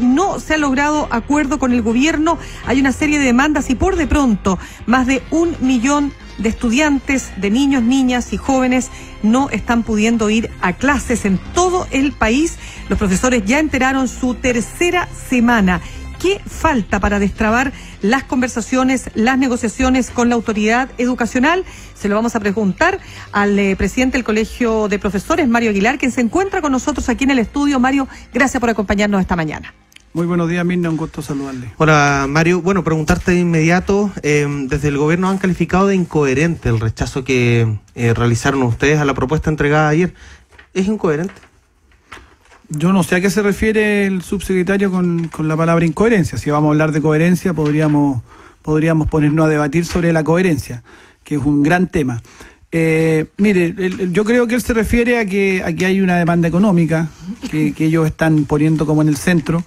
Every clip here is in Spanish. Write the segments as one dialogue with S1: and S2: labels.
S1: no se ha logrado acuerdo con el gobierno, hay una serie de demandas y por de pronto más de un millón de estudiantes, de niños, niñas y jóvenes no están pudiendo ir a clases en todo el país. Los profesores ya enteraron su tercera semana. ¿Qué falta para destrabar las conversaciones, las negociaciones con la autoridad educacional? Se lo vamos a preguntar al eh, presidente del Colegio de Profesores, Mario Aguilar, quien se encuentra con nosotros aquí en el estudio. Mario, gracias por acompañarnos esta mañana.
S2: Muy buenos días, Mirna, un gusto saludarle.
S3: Hola, Mario. Bueno, preguntarte de inmediato, em, desde el gobierno han calificado de incoherente el rechazo que eh, realizaron ustedes a la propuesta entregada ayer. ¿Es incoherente?
S2: Yo no sé a qué se refiere el subsecretario con, la palabra incoherencia. Si vamos a hablar de coherencia, podríamos, podríamos ponernos a debatir sobre la coherencia, que es un gran tema. Eh, mire, yo creo que él se refiere a que aquí hay una demanda económica que, ellos están poniendo como en el centro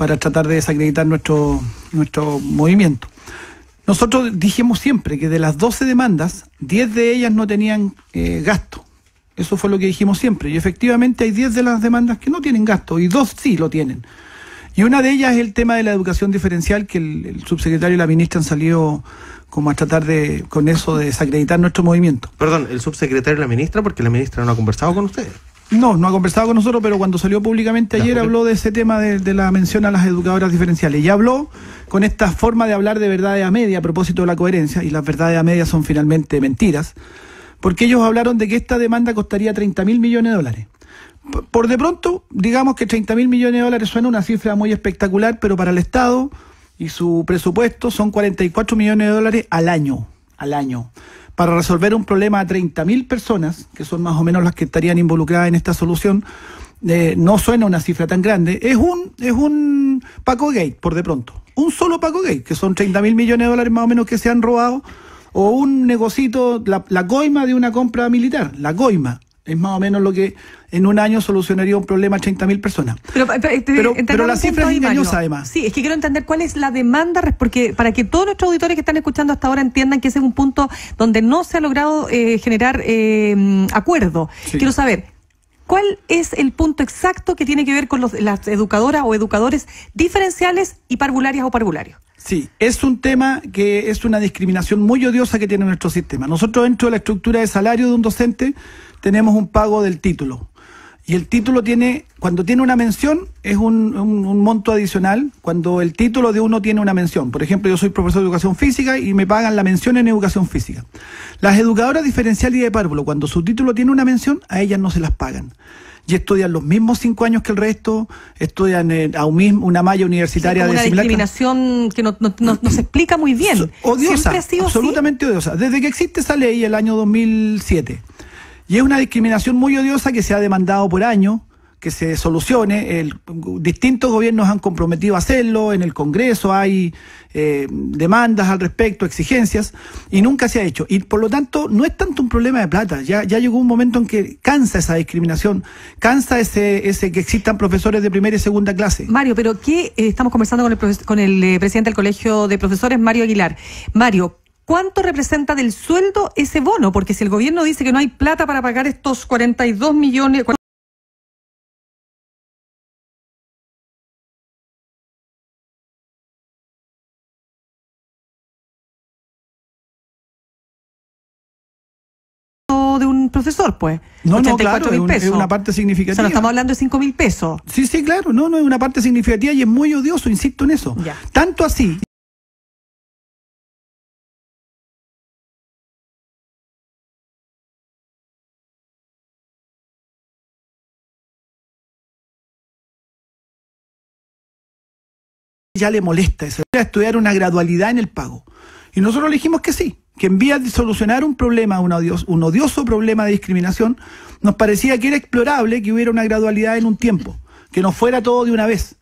S2: para tratar de desacreditar nuestro, nuestro movimiento. Nosotros dijimos siempre que de las 12 demandas, 10 de ellas no tenían eh, gasto. Eso fue lo que dijimos siempre. Y efectivamente hay 10 de las demandas que no tienen gasto y dos sí lo tienen. Y una de ellas es el tema de la educación diferencial, que el, subsecretario y la ministra han salido como a tratar de, con eso, de desacreditar nuestro movimiento.
S3: Perdón, el subsecretario y la ministra, porque la ministra no ha conversado con ustedes.
S2: No, no ha conversado con nosotros, pero cuando salió públicamente ayer habló de ese tema de, de, la mención a las educadoras diferenciales. Y habló con esta forma de hablar de verdades a media a propósito de la coherencia, y las verdades a media son finalmente mentiras porque ellos hablaron de que esta demanda costaría 30 mil millones de dólares. Por de pronto, digamos que 30 mil millones de dólares suena una cifra muy espectacular, pero para el Estado y su presupuesto son 44 millones de dólares al año, al año, para resolver un problema a 30 mil personas, que son más o menos las que estarían involucradas en esta solución. Eh, no suena una cifra tan grande. Es un, es un Paco Gate, por de pronto. Un solo Paco Gate, que son 30 mil millones de dólares más o menos que se han robado o un negocito, la, la coima de una compra militar, la coima. Es más o menos lo que en un año solucionaría un problema a 30.000 personas.
S1: Pero, pero, la cifra es engañosa además. Sí, es que quiero entender cuál es la demanda, porque para que todos nuestros auditores que están escuchando hasta ahora entiendan que ese es un punto donde no se ha logrado eh, generar eh, acuerdo. Quiero saber, ¿cuál es el punto exacto que tiene que ver con los, las educadoras o educadores diferenciales y parvularias o parvularios?
S2: Sí, es un tema que es una discriminación muy odiosa que tiene nuestro sistema. Nosotros dentro de la estructura de salario de un docente tenemos un pago del título. Y el título tiene, cuando tiene una mención, es un, monto adicional cuando el título de uno tiene una mención. Por ejemplo, yo soy profesor de educación física y me pagan la mención en educación física. Las educadoras diferenciales y de párvulo, cuando su título tiene una mención, a ellas no se las pagan y estudian los mismos cinco años que el resto, estudian en, a un mismo, una malla universitaria
S1: de una discriminación que no, se explica muy bien.
S2: odiosa, absolutamente odiosa. Desde que existe esa ley, el año 2007. Y es una discriminación muy odiosa que se ha demandado por años que se solucione. Distintos gobiernos han comprometido a hacerlo, en el Congreso hay eh, demandas al respecto, exigencias, y nunca se ha hecho. Y por lo tanto, no es tanto un problema de plata, ya, ya llegó un momento en que cansa esa discriminación, cansa ese, ese que existan profesores de primera y segunda clase.
S1: Mario, pero ¿qué eh, estamos conversando con el, con el eh, presidente del Colegio de Profesores, Mario Aguilar? Mario, ¿Cuánto representa del sueldo ese bono? Porque si el gobierno dice que no hay plata para pagar estos 42 millones, profesor, pues.
S2: No, no, claro, es, una parte significativa. O sea,
S1: no estamos hablando de 5 mil pesos.
S2: Sí, sí, claro, no, no, es una parte significativa y es muy odioso, insisto en eso. Tanto así. Ya le molesta estudiar una gradualidad en el pago. Y nosotros le dijimos que sí, que en vía de solucionar un problema, un odioso, un odioso problema de discriminación, nos parecía que era explorable que hubiera una gradualidad en un tiempo, que no fuera todo de una vez.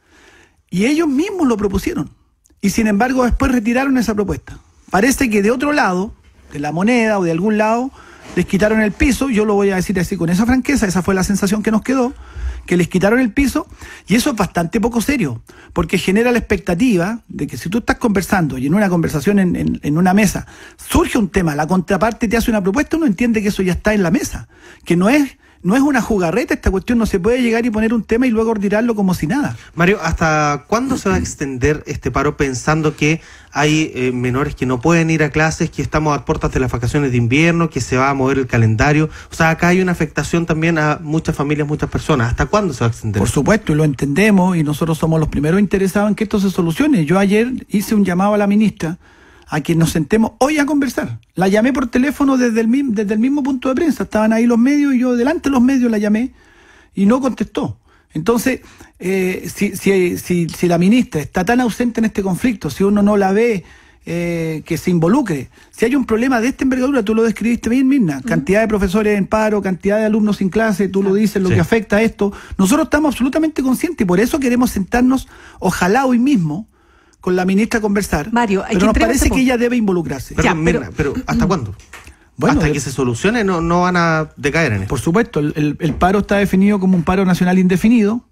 S2: Y ellos mismos lo propusieron. Y sin embargo después retiraron esa propuesta. Parece que de otro lado, de la moneda o de algún lado, les quitaron el piso, yo lo voy a decir así con esa franqueza, esa fue la sensación que nos quedó, que les quitaron el piso, y eso es bastante poco serio, porque genera la expectativa de que si tú estás conversando y en una conversación en, una mesa surge un tema, la contraparte te hace una propuesta, uno entiende que eso ya está en la mesa, que no es no es una jugarreta esta cuestión, no se puede llegar y poner un tema y luego ordenarlo como si nada.
S3: Mario, ¿hasta cuándo se va a extender este paro pensando que hay eh, menores que no pueden ir a clases, que estamos a puertas de las vacaciones de invierno, que se va a mover el calendario? O sea, acá hay una afectación también a muchas familias, muchas personas. ¿Hasta cuándo se va a extender?
S2: Por supuesto, y lo entendemos y nosotros somos los primeros interesados en que esto se solucione. Yo ayer hice un llamado a la ministra a que nos sentemos hoy a conversar. La llamé por teléfono desde el, desde el mismo punto de prensa. Estaban ahí los medios y yo delante de los medios la llamé y no contestó. Entonces, eh, si, si, si, si, la ministra está tan ausente en este conflicto, si uno no la ve eh, que se involucre, si hay un problema de esta envergadura, tú lo describiste bien, Mirna, cantidad de profesores en paro, cantidad de alumnos sin clase, tú lo dices, lo que afecta a esto, nosotros estamos absolutamente conscientes y por eso queremos sentarnos, ojalá hoy mismo, con la ministra a conversar.
S1: Mario,
S2: pero nos parece que ella debe involucrarse.
S3: Pero, pero, ¿hasta mm. cuándo? Bueno, Hasta que se solucione no, no van a decaer en eso.
S2: Por supuesto, el, el, paro está definido como un paro nacional indefinido.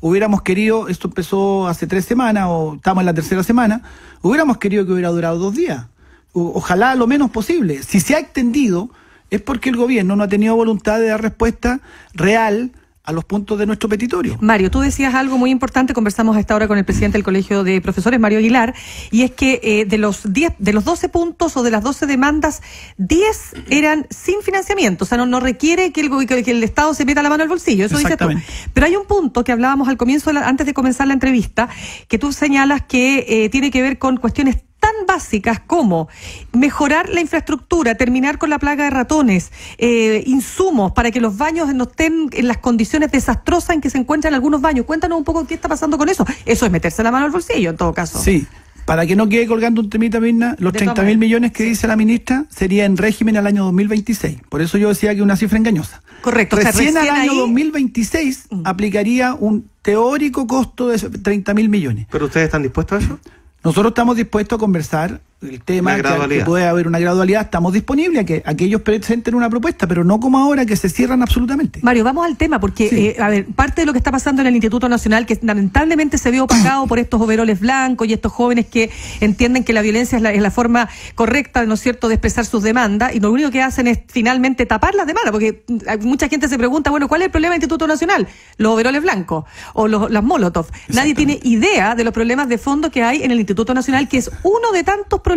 S2: Hubiéramos querido, esto empezó hace tres semanas o estamos en la tercera semana, hubiéramos querido que hubiera durado dos días. ojalá lo menos posible. Si se ha extendido es porque el gobierno no ha tenido voluntad de dar respuesta real a los puntos de nuestro petitorio.
S1: Mario, tú decías algo muy importante, conversamos a esta hora con el presidente del Colegio de Profesores, Mario Aguilar, y es que eh, de los 10, de los 12 puntos o de las 12 demandas, 10 eran sin financiamiento, o sea, no, no requiere que el, que el Estado se meta la mano al bolsillo, eso dices tú. Pero hay un punto que hablábamos al comienzo, antes de comenzar la entrevista, que tú señalas que eh, tiene que ver con cuestiones tan básicas como mejorar la infraestructura, terminar con la plaga de ratones, eh, insumos para que los baños no estén en las condiciones desastrosas en que se encuentran algunos baños. Cuéntanos un poco qué está pasando con eso. Eso es meterse la mano al bolsillo, en todo caso.
S2: Sí. Para que no quede colgando un temita, Mirna, los 30 mil millones que dice la ministra sería en régimen al año 2026. Por eso yo decía que una cifra engañosa.
S1: Correcto.
S2: Recién, al año 2026 mm. aplicaría un teórico costo de 30 mil millones.
S3: ¿Pero ustedes están dispuestos a eso?
S2: Nosotros estamos dispuestos a conversar el tema que, puede haber una gradualidad, estamos disponibles a que, aquellos presenten una propuesta, pero no como ahora que se cierran absolutamente.
S1: Mario, vamos al tema, porque eh, a ver, parte de lo que está pasando en el Instituto Nacional, que lamentablemente se ve opacado por estos overoles blancos y estos jóvenes que entienden que la violencia es la, es la forma correcta, ¿no es cierto?, de expresar sus demandas, y lo único que hacen es finalmente tapar las demandas, porque mucha gente se pregunta, bueno, ¿cuál es el problema del Instituto Nacional? Los overoles blancos o los, las Molotov. Nadie tiene idea de los problemas de fondo que hay en el Instituto Nacional, que es uno de tantos problemas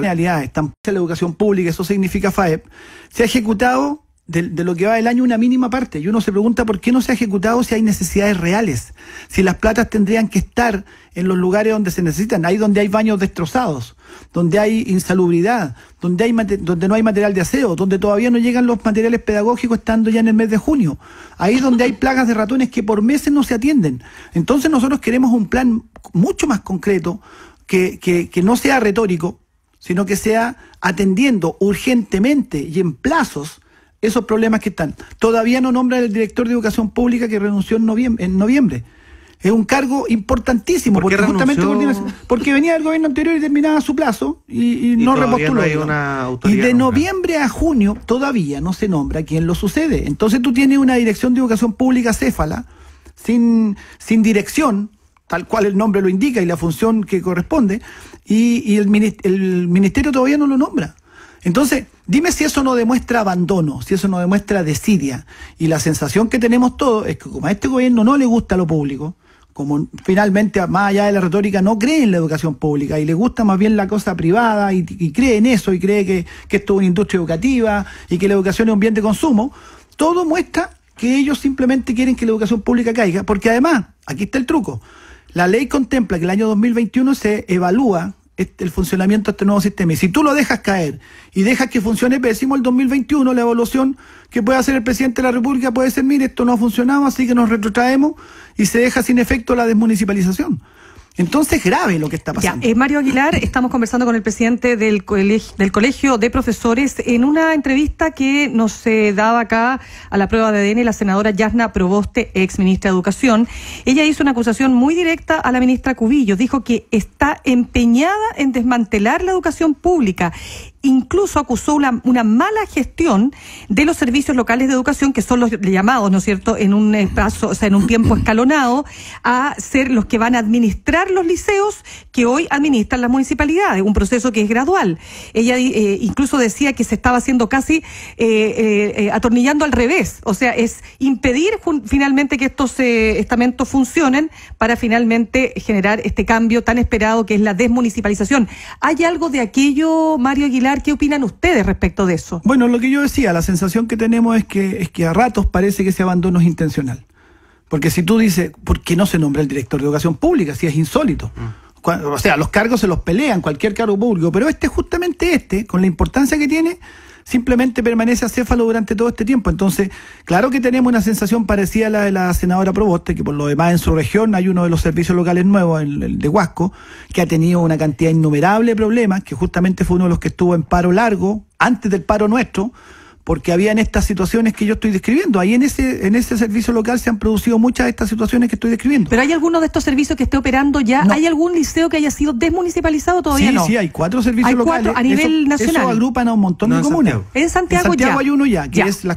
S2: están en la educación pública, eso significa FAEP, se ha ejecutado de, lo que va del año una mínima parte. Y uno se pregunta por qué no se ha ejecutado si hay necesidades reales, si las platas tendrían que estar en los lugares donde se necesitan, ahí donde hay baños destrozados, donde hay insalubridad, donde, hay donde no hay material de aseo, donde todavía no llegan los materiales pedagógicos estando ya en el mes de junio, ahí donde hay plagas de ratones que por meses no se atienden. Entonces nosotros queremos un plan mucho más concreto, que, que no sea retórico, sino que sea atendiendo urgentemente y en plazos esos problemas que están. Todavía no nombra el director de educación pública que renunció en noviembre. En noviembre. Es un cargo importantísimo, porque justamente porque venía del gobierno anterior y terminaba su plazo y, no repostuló. y de noviembre a junio todavía no se nombra quién lo sucede. Entonces tú tienes una dirección de educación pública céfala, sin, sin dirección, tal cual el nombre lo indica y la función que corresponde, y, el, ministerio todavía no lo nombra. Entonces, dime si eso no demuestra abandono, si eso no demuestra desidia. Y la sensación que tenemos todos es que como a este gobierno no le gusta lo público, como finalmente, más allá de la retórica, no cree en la educación pública y le gusta más bien la cosa privada y, cree en eso y cree que, que esto es una industria educativa y que la educación es un bien de consumo, todo muestra que ellos simplemente quieren que la educación pública caiga, porque además, aquí está el truco, la ley contempla que el año 2021 se evalúa este, el funcionamiento de este nuevo sistema. Y si tú lo dejas caer y dejas que funcione pésimo el 2021, la evaluación que puede hacer el presidente de la República puede ser, mire, esto no ha funcionado, así que nos retrotraemos y se deja sin efecto la desmunicipalización. Entonces, grave lo que está pasando.
S1: Ya, eh, Mario Aguilar, estamos conversando con el presidente del colegio, del colegio de Profesores en una entrevista que nos eh, daba acá a la prueba de ADN la senadora Yasna Proboste, ex ministra de Educación. Ella hizo una acusación muy directa a la ministra Cubillo. Dijo que está empeñada en desmantelar la educación pública incluso acusó una, una, mala gestión de los servicios locales de educación, que son los llamados, ¿no es cierto?, en un espacio, o sea, en un tiempo escalonado, a ser los que van a administrar los liceos que hoy administran las municipalidades, un proceso que es gradual. Ella eh, incluso decía que se estaba haciendo casi eh, eh, atornillando al revés, o sea, es impedir finalmente que estos estamentos funcionen para finalmente generar este cambio tan esperado que es la desmunicipalización. ¿Hay algo de aquello, Mario Aguilar? ¿Qué opinan ustedes respecto de eso?
S2: Bueno, lo que yo decía, la sensación que tenemos es que, es que a ratos parece que ese abandono es intencional. Porque si tú dices, ¿por qué no se nombra el director de educación pública? Si es insólito. Mm. O sea, los cargos se los pelean, cualquier cargo público, pero este, justamente este, con la importancia que tiene, simplemente permanece acéfalo durante todo este tiempo. Entonces, claro que tenemos una sensación parecida a la de la senadora Proboste, que por lo demás en su región hay uno de los servicios locales nuevos, el, de Huasco, que ha tenido una cantidad innumerable de problemas, que justamente fue uno de los que estuvo en paro largo, antes del paro nuestro, porque habían estas situaciones que yo estoy describiendo. Ahí en ese, en ese servicio local se han producido muchas de estas situaciones que estoy describiendo.
S1: ¿Pero hay alguno de estos servicios que esté operando ya? ¿Hay algún liceo que haya sido desmunicipalizado todavía?
S2: Sí,
S1: no?
S2: sí, hay cuatro servicios hay
S1: locales. a nivel nacional.
S2: Eso agrupan a un montón de comunas.
S1: En Santiago,
S2: en Santiago hay uno ya, que es la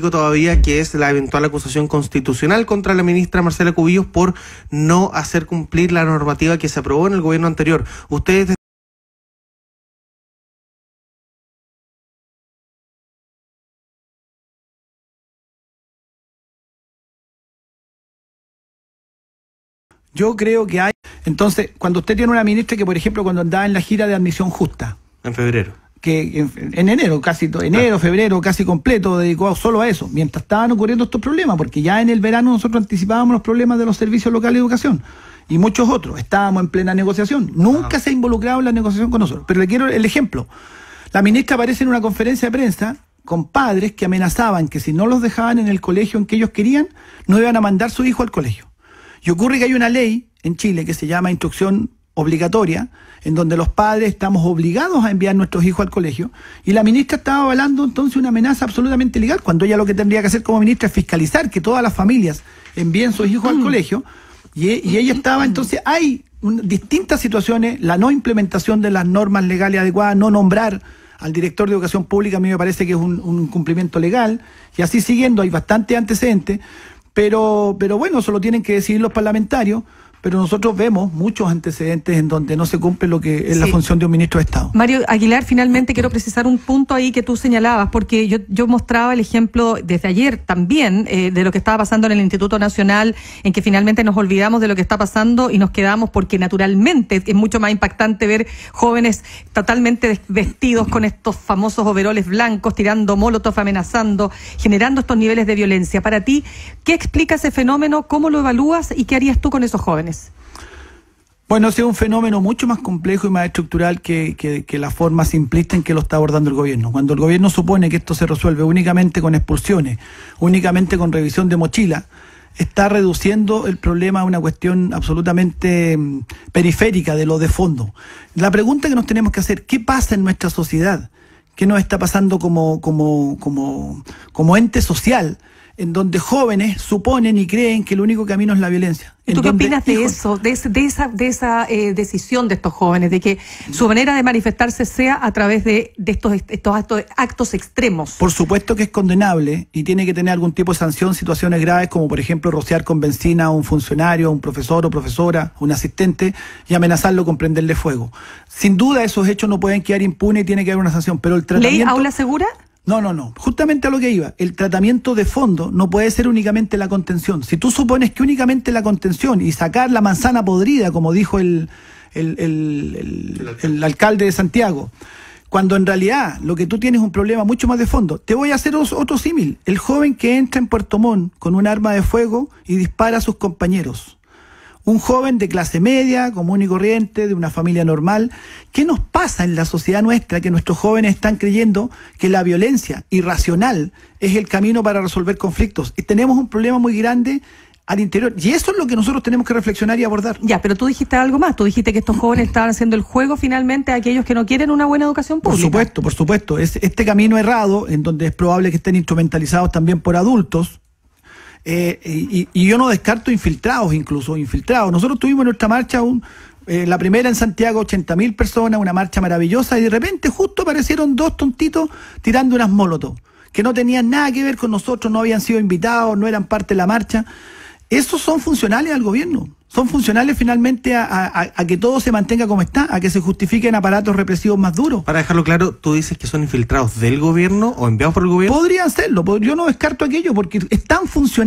S3: todavía, que es la eventual acusación constitucional contra la ministra Marcela Cubillos por no hacer cumplir la normativa que se aprobó en el gobierno anterior. Ustedes
S2: Yo creo que hay. Entonces, cuando usted tiene una ministra que, por ejemplo, cuando andaba en la gira de admisión justa.
S3: En febrero
S2: que en, enero, casi enero, febrero, casi completo, dedicó solo a eso, mientras estaban ocurriendo estos problemas, porque ya en el verano nosotros anticipábamos los problemas de los servicios locales de educación y muchos otros. Estábamos en plena negociación. Nunca se ha involucrado en la negociación con nosotros. Pero le quiero el ejemplo. La ministra aparece en una conferencia de prensa con padres que amenazaban que si no los dejaban en el colegio en que ellos querían, no iban a mandar su hijo al colegio. Y ocurre que hay una ley en Chile que se llama Instrucción obligatoria, en donde los padres estamos obligados a enviar a nuestros hijos al colegio, y la ministra estaba avalando entonces una amenaza absolutamente legal, cuando ella lo que tendría que hacer como ministra es fiscalizar que todas las familias envíen sus hijos al mm. colegio, y, ella estaba, entonces hay distintas situaciones, la no implementación de las normas legales adecuadas, no nombrar al director de educación pública, a mí me parece que es un, un cumplimiento legal, y así siguiendo, hay bastante antecedentes, pero, pero bueno, eso lo tienen que decidir los parlamentarios pero nosotros vemos muchos antecedentes en donde no se cumple lo que es la función de un ministro de Estado.
S1: Mario Aguilar, finalmente quiero precisar un punto ahí que tú señalabas, porque yo, yo mostraba el ejemplo desde ayer también eh, de lo que estaba pasando en el Instituto Nacional, en que finalmente nos olvidamos de lo que está pasando y nos quedamos porque naturalmente es mucho más impactante ver jóvenes totalmente vestidos con estos famosos overoles blancos, tirando molotov, amenazando, generando estos niveles de violencia. Para ti, ¿qué explica ese fenómeno? ¿Cómo lo evalúas y qué harías tú con esos jóvenes?
S2: Bueno, ese es un fenómeno mucho más complejo y más estructural que, que, la forma simplista en que lo está abordando el gobierno. Cuando el gobierno supone que esto se resuelve únicamente con expulsiones, únicamente con revisión de mochila, está reduciendo el problema a una cuestión absolutamente mm, periférica de lo de fondo. La pregunta que nos tenemos que hacer, ¿qué pasa en nuestra sociedad? ¿Qué nos está pasando como, como, como, como ente social? En donde jóvenes suponen y creen que el único camino es la violencia.
S1: ¿Tú qué opinas de eso, de, esa, de esa eh, decisión de estos jóvenes, de que su manera de manifestarse sea a través de, estos, estos actos, extremos?
S2: Por supuesto que es condenable y tiene que tener algún tipo de sanción, situaciones graves como por ejemplo rociar con benzina a un funcionario, a un profesor o profesora, un asistente y amenazarlo con prenderle fuego. Sin duda esos hechos no pueden quedar impunes y tiene que haber una sanción, pero el tratamiento...
S1: ¿Ley aula segura?
S2: No, no, no. Justamente a lo que iba. El tratamiento de fondo no puede ser únicamente la contención. Si tú supones que únicamente la contención y sacar la manzana podrida, como dijo el, el, alcalde de Santiago, cuando en realidad lo que tú tienes es un problema mucho más de fondo. Te voy a hacer otro símil. El joven que entra en Puerto Montt con un arma de fuego y dispara a sus compañeros un joven de clase media, común y corriente, de una familia normal. ¿Qué nos pasa en la sociedad nuestra que nuestros jóvenes están creyendo que la violencia irracional es el camino para resolver conflictos? Y tenemos un problema muy grande al interior. Y eso es lo que nosotros tenemos que reflexionar y abordar.
S1: Ya, pero tú dijiste algo más. Tú dijiste que estos jóvenes estaban haciendo el juego finalmente a aquellos que no quieren una buena educación
S2: Por
S1: pública.
S2: supuesto, por supuesto. Es este camino errado, en donde es probable que estén instrumentalizados también por adultos. Eh, y, y yo no descarto infiltrados, incluso infiltrados. Nosotros tuvimos en nuestra marcha un, eh, la primera en Santiago, 80 mil personas, una marcha maravillosa, y de repente justo aparecieron dos tontitos tirando unas molotov, que no tenían nada que ver con nosotros, no habían sido invitados, no eran parte de la marcha. Esos son funcionales al gobierno. Son funcionales finalmente a, a- a que todo se mantenga como está, a que se justifiquen aparatos represivos más duros.
S3: Para dejarlo claro, tú dices que son infiltrados del gobierno o enviados por el gobierno.
S2: Podrían serlo, yo no descarto aquello porque están funcionando.